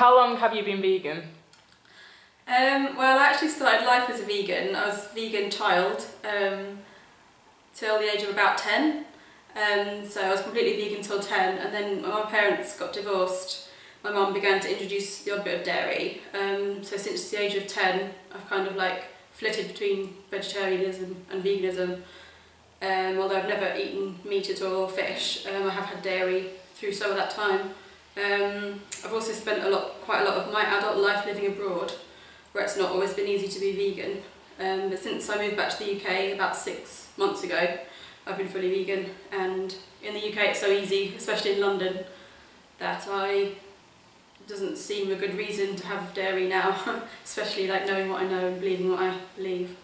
How long have you been vegan? Um, well, I actually started life as a vegan. I was a vegan child um, till the age of about 10. Um, so I was completely vegan till 10 and then when my parents got divorced my mum began to introduce the odd bit of dairy. Um, so since the age of 10 I've kind of like flitted between vegetarianism and veganism. Um, although I've never eaten meat at all or fish, um, I have had dairy through some of that time. Um, I've also spent a lot, quite a lot of my adult life living abroad, where it's not always been easy to be vegan. Um, but since I moved back to the UK about six months ago, I've been fully vegan. And in the UK it's so easy, especially in London, that I doesn't seem a good reason to have dairy now, especially like knowing what I know and believing what I believe.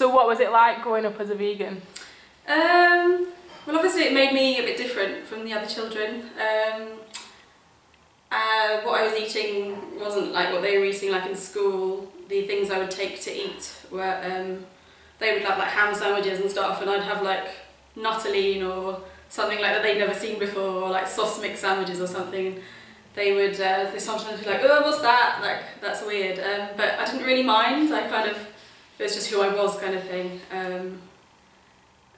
So what was it like growing up as a vegan? Um, well obviously it made me a bit different from the other children. Um, uh, what I was eating wasn't like what they were eating like in school. The things I would take to eat were, um, they would have like ham sandwiches and stuff and I'd have like nuttolene or something like that they'd never seen before or like Sosmix sandwiches or something. They would, uh, they sometimes be like, oh what's that? Like that's weird. Um, but I didn't really mind. I kind of it was just who I was kind of thing. Um,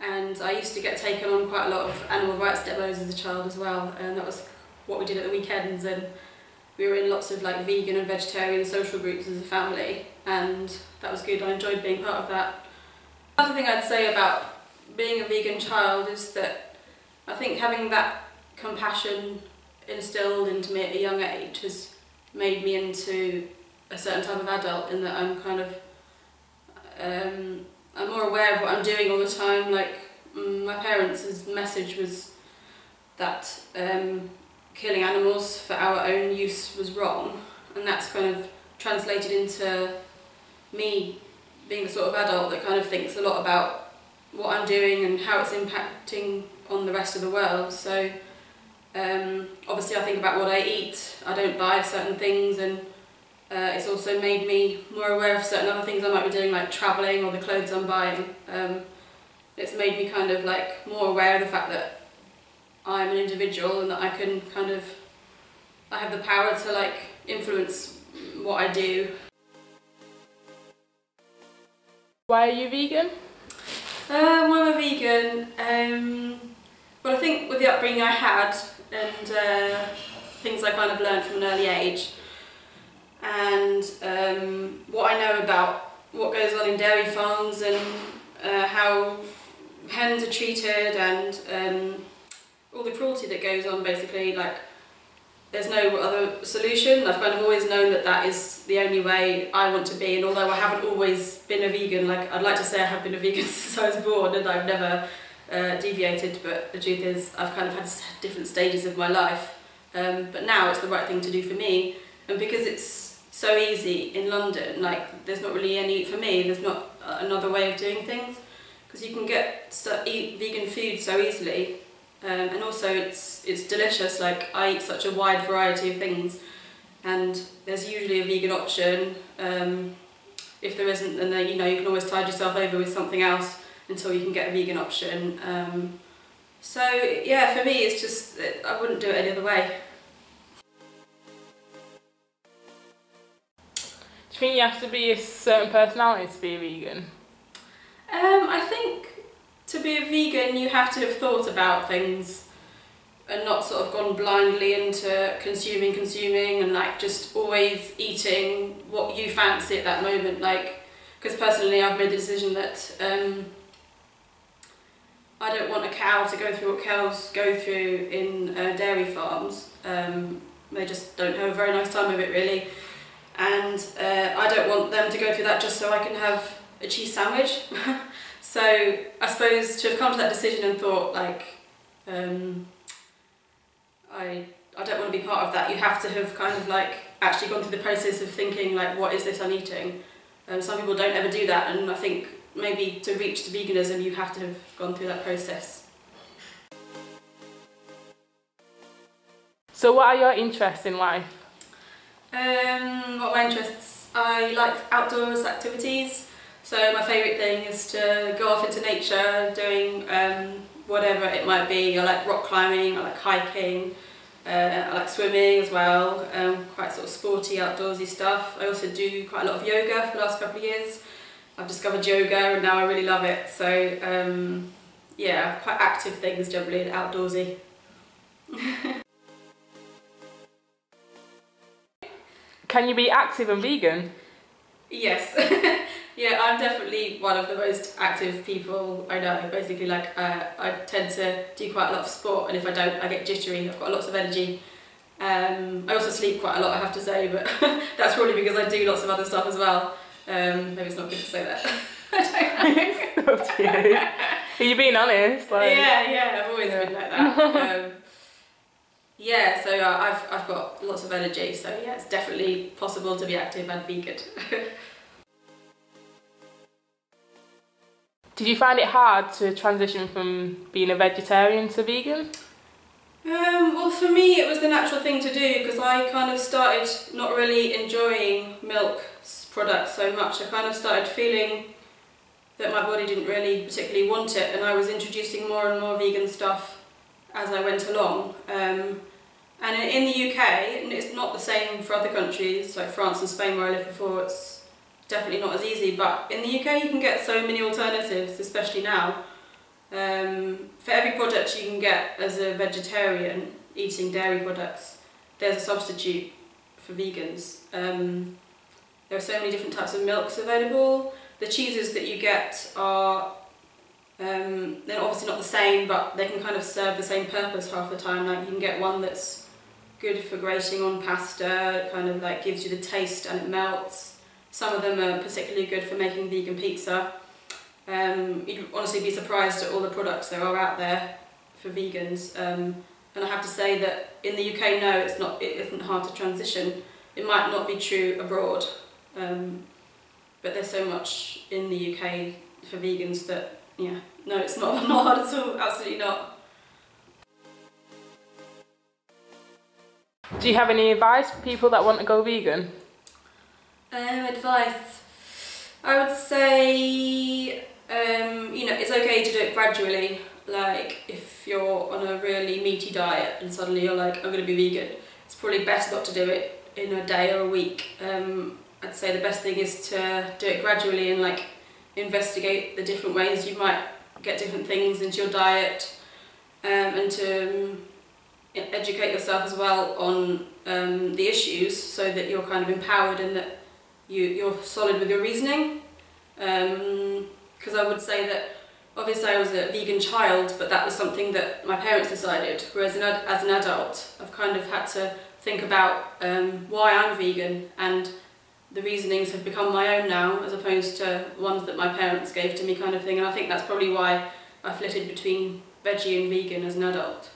and I used to get taken on quite a lot of animal rights demos as a child as well, and that was what we did at the weekends. And we were in lots of like vegan and vegetarian social groups as a family, and that was good. I enjoyed being part of that. Another thing I'd say about being a vegan child is that I think having that compassion instilled into me at a young age has made me into a certain type of adult in that I'm kind of um, I'm more aware of what I'm doing all the time. Like mm, my parents' message was that um, killing animals for our own use was wrong, and that's kind of translated into me being the sort of adult that kind of thinks a lot about what I'm doing and how it's impacting on the rest of the world. So um, obviously I think about what I eat. I don't buy certain things and uh, it's also made me more aware of certain other things I might be doing, like travelling or the clothes I'm buying. Um, it's made me kind of like more aware of the fact that I'm an individual and that I can kind of, I have the power to like influence what I do. Why are you vegan? Um, why am I vegan? Um, well, I think with the upbringing I had and uh, things I kind of learned from an early age, and um, what I know about what goes on in dairy farms and uh, how hens are treated and um, all the cruelty that goes on basically like there's no other solution. I've kind of always known that that is the only way I want to be. And although I haven't always been a vegan, like I'd like to say I have been a vegan since I was born and I've never uh, deviated. But the truth is I've kind of had different stages of my life. Um, but now it's the right thing to do for me. And because it's so easy in London. Like, there's not really any, for me, there's not another way of doing things because you can get so, eat vegan food so easily. Um, and also it's it's delicious, like I eat such a wide variety of things and there's usually a vegan option. Um, if there isn't, then you know you can always tide yourself over with something else until you can get a vegan option. Um, so yeah, for me it's just, I wouldn't do it any other way. Think you have to be a certain personality to be a vegan? Um, I think to be a vegan you have to have thought about things and not sort of gone blindly into consuming, consuming and like just always eating what you fancy at that moment. Like, because personally I've made the decision that um, I don't want a cow to go through what cows go through in uh, dairy farms. Um, they just don't have a very nice time of it really and uh, I don't want them to go through that just so I can have a cheese sandwich. so I suppose to have come to that decision and thought like, um, I, I don't want to be part of that, you have to have kind of like actually gone through the process of thinking like what is this I'm eating. Um, some people don't ever do that and I think maybe to reach to veganism you have to have gone through that process. So what are your interests in life? Um, what my interests? I like outdoors activities. So my favourite thing is to go off into nature, doing um, whatever it might be. I like rock climbing, I like hiking, uh, I like swimming as well, um, quite sort of sporty, outdoorsy stuff. I also do quite a lot of yoga for the last couple of years. I've discovered yoga and now I really love it. So um, yeah, quite active things generally, outdoorsy. Can you be active and vegan? Yes. yeah, I'm definitely one of the most active people I know. Basically, like uh, I tend to do quite a lot of sport, and if I don't, I get jittery. I've got lots of energy. Um, I also sleep quite a lot, I have to say, but that's probably because I do lots of other stuff as well. Um, maybe it's not good to say that. I don't know. Are you being honest? Like... Yeah, yeah, I've always yeah. been like that. Um, yeah, so uh, I've, I've got lots of energy, so yeah, it's definitely possible to be active and vegan. Did you find it hard to transition from being a vegetarian to vegan? Um, well, for me, it was the natural thing to do because I kind of started not really enjoying milk products so much. I kind of started feeling that my body didn't really particularly want it, and I was introducing more and more vegan stuff as I went along. Um, and in the UK, it's not the same for other countries, like France and Spain where I lived before, it's definitely not as easy, but in the UK you can get so many alternatives, especially now. Um, for every product you can get as a vegetarian eating dairy products, there's a substitute for vegans. Um, there are so many different types of milks available. The cheeses that you get are um, they're obviously not the same, but they can kind of serve the same purpose half the time. Like you can get one that's good for grating on pasta, it kind of like gives you the taste and it melts. Some of them are particularly good for making vegan pizza. Um, you'd honestly be surprised at all the products there are out there for vegans. Um, and I have to say that in the UK, no, it's not. It isn't hard to transition. It might not be true abroad, um, but there's so much in the UK for vegans that yeah, no, it's not not hard at all. Absolutely not. Do you have any advice for people that want to go vegan? Um, advice. I would say, um, you know, it's okay to do it gradually. Like, if you're on a really meaty diet and suddenly you're like, I'm going to be vegan, it's probably best not to do it in a day or a week. Um, I'd say the best thing is to do it gradually and like investigate the different ways you might get different things into your diet um, and to um, educate yourself as well on um, the issues so that you're kind of empowered and that you, you're solid with your reasoning. Because um, I would say that obviously I was a vegan child, but that was something that my parents decided. Whereas an, as an adult, I've kind of had to think about um, why I'm vegan and the reasonings have become my own now as opposed to ones that my parents gave to me kind of thing. And I think that's probably why I flitted between veggie and vegan as an adult.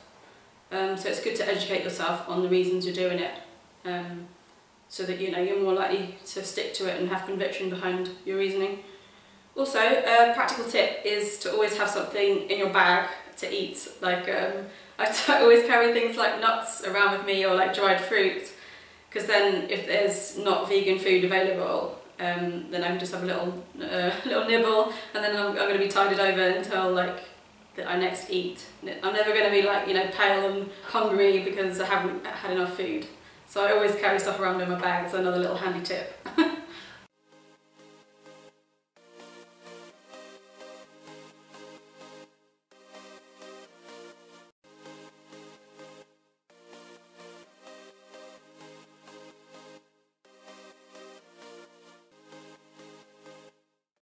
Um, so it's good to educate yourself on the reasons you're doing it, um, so that you know you're more likely to stick to it and have conviction behind your reasoning. Also, a practical tip is to always have something in your bag to eat. Like um, I always carry things like nuts around with me or like dried fruit, because then if there's not vegan food available, um, then I can just have a little uh, little nibble, and then I'm, I'm going to be tided over until like that I next eat. I'm never going to be like, you know, pale and hungry because I haven't had enough food. So I always carry stuff around in my bag, it's another little handy tip.